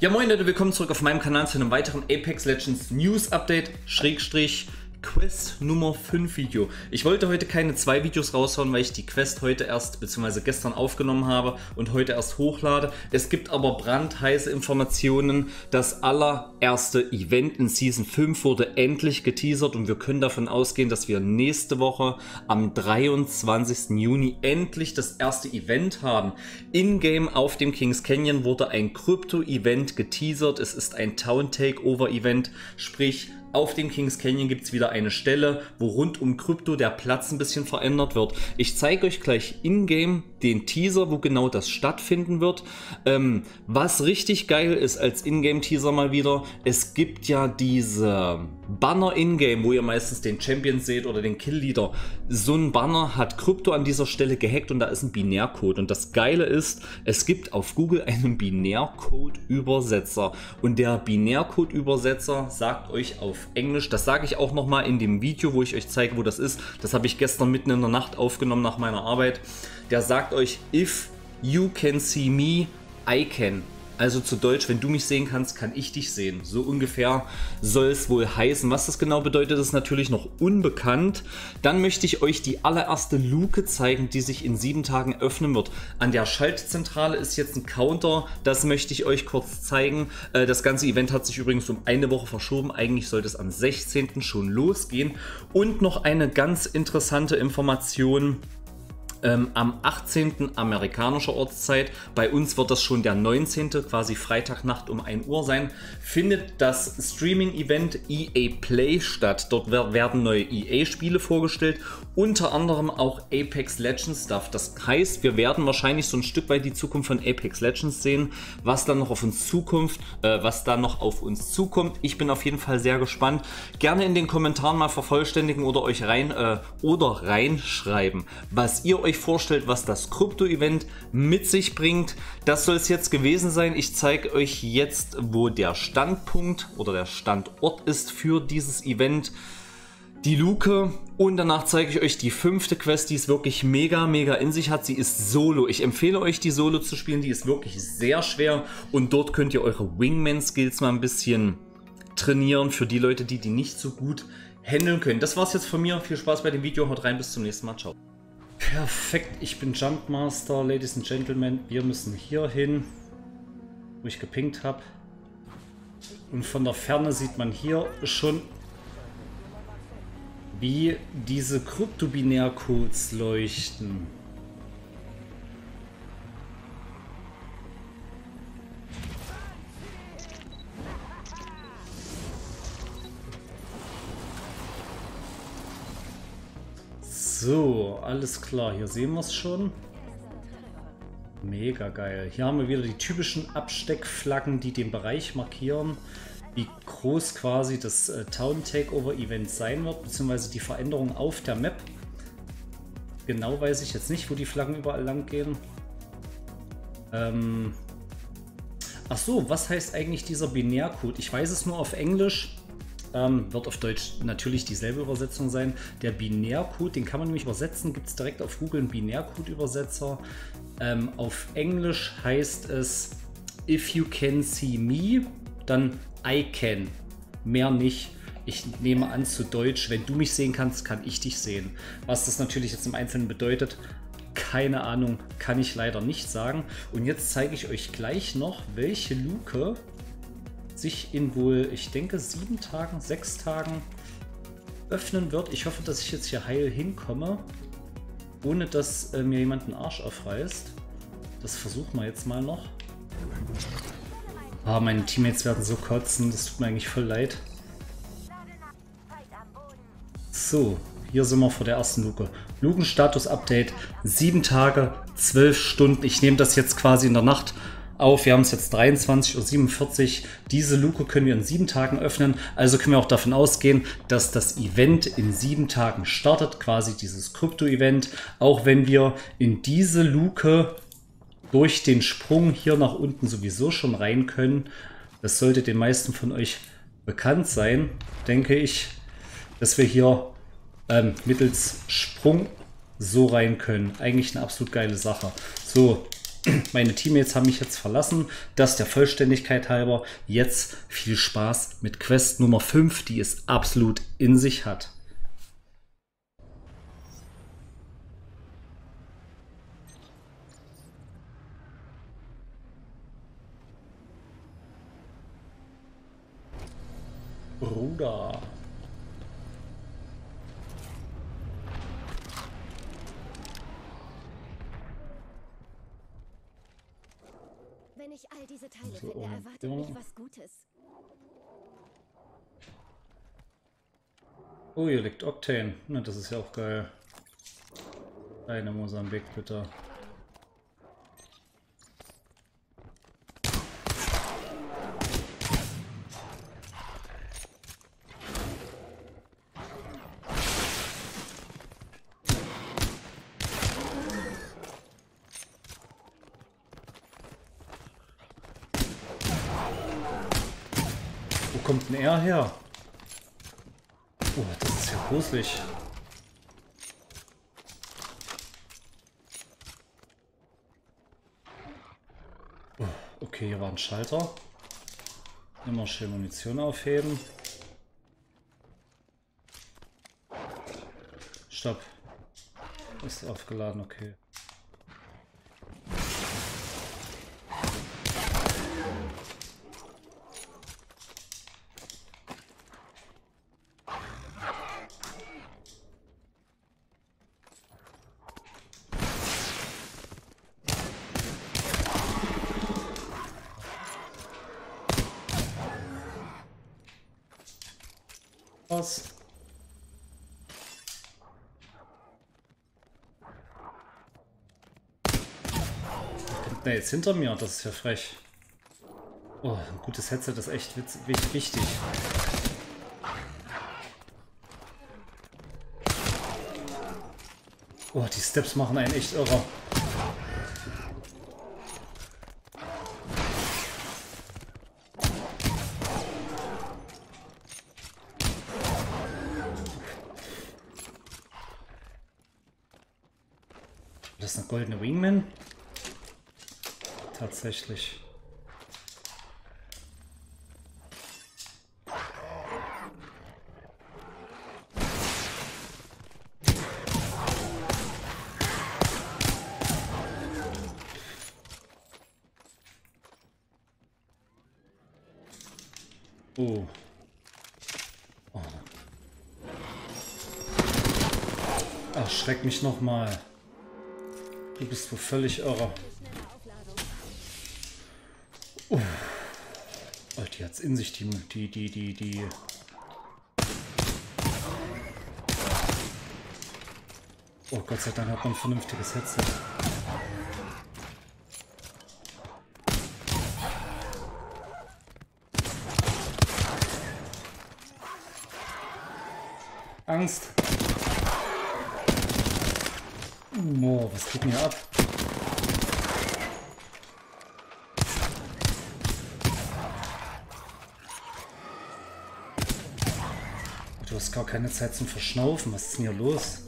Ja moin Leute, willkommen zurück auf meinem Kanal zu einem weiteren Apex Legends News Update, Schrägstrich Quest Nummer 5 Video. Ich wollte heute keine zwei Videos raushauen, weil ich die Quest heute erst bzw. gestern aufgenommen habe und heute erst hochlade. Es gibt aber brandheiße Informationen. Das allererste Event in Season 5 wurde endlich geteasert und wir können davon ausgehen, dass wir nächste Woche am 23. Juni endlich das erste Event haben. In-game auf dem Kings Canyon wurde ein Krypto-Event geteasert. Es ist ein Town Takeover Event, sprich auf dem Kings Canyon gibt es wieder eine Stelle, wo rund um Krypto der Platz ein bisschen verändert wird. Ich zeige euch gleich in-game den Teaser, wo genau das stattfinden wird. Ähm, was richtig geil ist als Ingame-Teaser mal wieder, es gibt ja diese Banner in-game, wo ihr meistens den Champion seht oder den Kill-Leader. So ein Banner hat Krypto an dieser Stelle gehackt und da ist ein Binärcode. Und das Geile ist, es gibt auf Google einen Binärcode-Übersetzer. Und der Binärcode-Übersetzer sagt euch auf Englisch, das sage ich auch nochmal in dem Video, wo ich euch zeige, wo das ist. Das habe ich gestern mitten in der Nacht aufgenommen nach meiner Arbeit der sagt euch, if you can see me, I can. Also zu Deutsch, wenn du mich sehen kannst, kann ich dich sehen. So ungefähr soll es wohl heißen. Was das genau bedeutet, ist natürlich noch unbekannt. Dann möchte ich euch die allererste Luke zeigen, die sich in sieben Tagen öffnen wird. An der Schaltzentrale ist jetzt ein Counter. Das möchte ich euch kurz zeigen. Äh, das ganze Event hat sich übrigens um eine Woche verschoben. Eigentlich sollte es am 16. schon losgehen. Und noch eine ganz interessante Information ähm, am 18. amerikanischer Ortszeit. Bei uns wird das schon der 19. quasi Freitagnacht um 1 Uhr sein. Findet das Streaming-Event EA Play statt. Dort werden neue EA-Spiele vorgestellt, unter anderem auch Apex Legends Stuff. Das heißt, wir werden wahrscheinlich so ein Stück weit die Zukunft von Apex Legends sehen, was dann noch auf uns Zukunft, äh, was da noch auf uns zukommt. Ich bin auf jeden Fall sehr gespannt. Gerne in den Kommentaren mal vervollständigen oder euch rein äh, oder reinschreiben, was ihr euch euch vorstellt, was das Krypto-Event mit sich bringt. Das soll es jetzt gewesen sein. Ich zeige euch jetzt, wo der Standpunkt oder der Standort ist für dieses Event. Die Luke und danach zeige ich euch die fünfte Quest, die es wirklich mega, mega in sich hat. Sie ist Solo. Ich empfehle euch, die Solo zu spielen. Die ist wirklich sehr schwer und dort könnt ihr eure Wingman-Skills mal ein bisschen trainieren für die Leute, die die nicht so gut handeln können. Das war's jetzt von mir. Viel Spaß bei dem Video. Haut rein, bis zum nächsten Mal. Ciao. Perfekt, ich bin Jumpmaster, Ladies and Gentlemen. Wir müssen hier hin, wo ich gepinkt habe. Und von der Ferne sieht man hier schon, wie diese Kryptobinärcodes leuchten. So, alles klar. Hier sehen wir es schon. Mega geil. Hier haben wir wieder die typischen Absteckflaggen, die den Bereich markieren, wie groß quasi das äh, Town Takeover Event sein wird, beziehungsweise die Veränderung auf der Map. Genau weiß ich jetzt nicht, wo die Flaggen überall lang gehen. Ähm Ach so, was heißt eigentlich dieser Binärcode? Ich weiß es nur auf Englisch. Ähm, wird auf Deutsch natürlich dieselbe Übersetzung sein. Der Binärcode, den kann man nämlich übersetzen, gibt es direkt auf Google einen Binärcode-Übersetzer. Ähm, auf Englisch heißt es If you can see me, dann I can. Mehr nicht. Ich nehme an zu Deutsch, wenn du mich sehen kannst, kann ich dich sehen. Was das natürlich jetzt im Einzelnen bedeutet, keine Ahnung, kann ich leider nicht sagen. Und jetzt zeige ich euch gleich noch, welche Luke sich in wohl, ich denke, sieben Tagen, sechs Tagen öffnen wird. Ich hoffe, dass ich jetzt hier heil hinkomme, ohne dass äh, mir jemand den Arsch aufreißt. Das versuchen wir jetzt mal noch. Ah, meine Teammates werden so kotzen, das tut mir eigentlich voll leid. So, hier sind wir vor der ersten Luke. Lukenstatus-Update, sieben Tage, zwölf Stunden. Ich nehme das jetzt quasi in der Nacht auf. Wir haben es jetzt 23.47 Uhr. Diese Luke können wir in sieben Tagen öffnen. Also können wir auch davon ausgehen, dass das Event in sieben Tagen startet. Quasi dieses Krypto-Event. Auch wenn wir in diese Luke durch den Sprung hier nach unten sowieso schon rein können. Das sollte den meisten von euch bekannt sein, denke ich, dass wir hier ähm, mittels Sprung so rein können. Eigentlich eine absolut geile Sache. So, Meine Teammates haben mich jetzt verlassen. Das der Vollständigkeit halber. Jetzt viel Spaß mit Quest Nummer 5, die es absolut in sich hat. Bruder. Wenn ich all diese Teile so, finde, erwartet ja. mich was Gutes. Oh, hier liegt Octane. Na, das ist ja auch geil. Eine Mosambik, bitte. Kommt denn er her? Oh, das ist ja gruselig. Oh, okay, hier war ein Schalter. Immer schön Munition aufheben. Stopp. Ist aufgeladen, okay. Was. Kommt der jetzt hinter mir? Das ist ja frech. Oh, ein gutes Headset ist echt wichtig. Oh, die Steps machen einen echt irre. Goldene Wingman. Tatsächlich. Oh. oh. Ach, schreck mich noch mal. Du bist wohl völlig irre. Uh. Oh, die hat's in sich, die, die, die, die, die. Oh Gott sei Dank hat man ein vernünftiges Headset. Angst. Boah, was geht denn hier ab? Du hast gar keine Zeit zum Verschnaufen. Was ist denn hier los?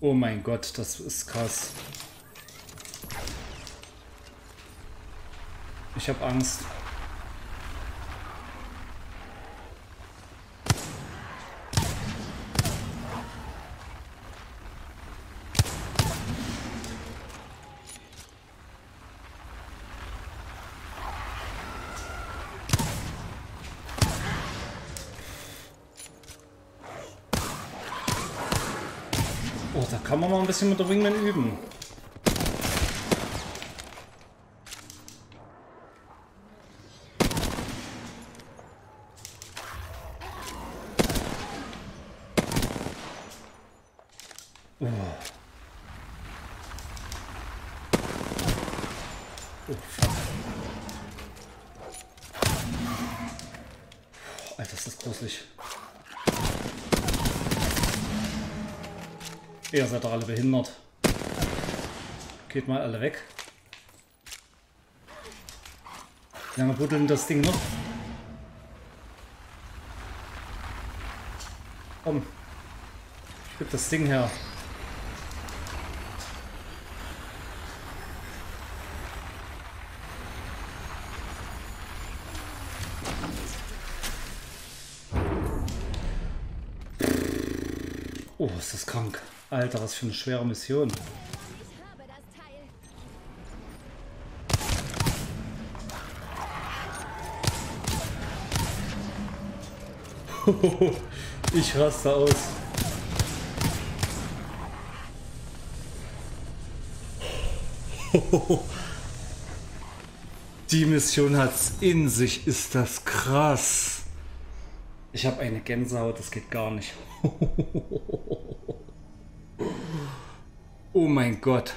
Oh mein Gott, das ist krass. Ich habe Angst. Oh, da kann man mal ein bisschen mit der Wingman üben. Oh. Oh, Alter, ist das gruselig. Ihr seid doch alle behindert. Geht mal alle weg. Wie lange buddeln das Ding noch? Komm. Ich Gib das Ding her. Oh, ist das krank. Alter, was für eine schwere Mission. Ich raste aus. Die Mission hat's in sich, ist das krass. Ich habe eine Gänsehaut, das geht gar nicht. oh mein Gott.